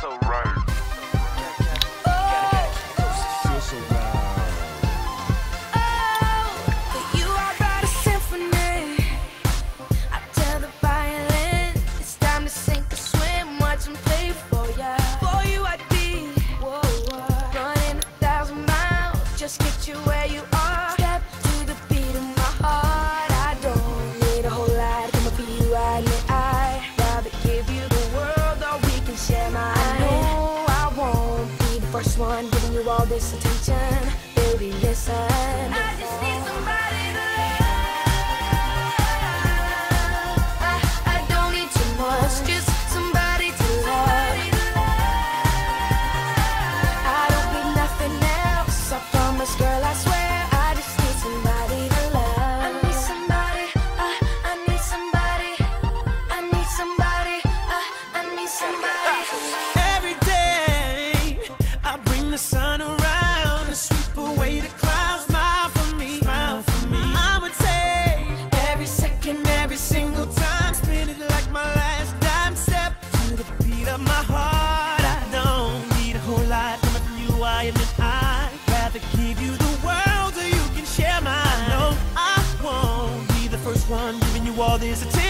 so right. first one giving you all this attention. Baby, listen. the sun around to sweep away the clouds. Smile for me, smile for me. I would take every second, every single time, spin it like my last dime. Step to the beat of my heart. I don't need a whole lot from you. I am just I. Rather give you the world so you can share mine. No, I won't be the first one giving you all this attention.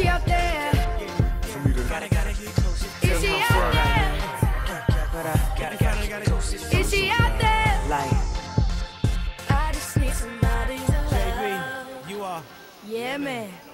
she out there? Is she out there? Is she out there? Like, I just need somebody to love. Yeah, man.